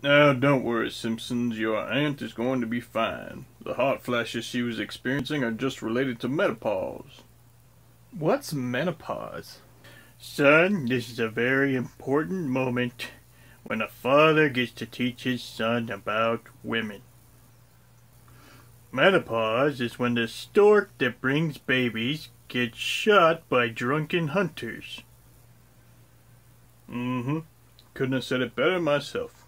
Now, don't worry, Simpsons. Your aunt is going to be fine. The hot flashes she was experiencing are just related to menopause. What's menopause? Son, this is a very important moment when a father gets to teach his son about women. Menopause is when the stork that brings babies gets shot by drunken hunters. Mm-hmm. Couldn't have said it better myself.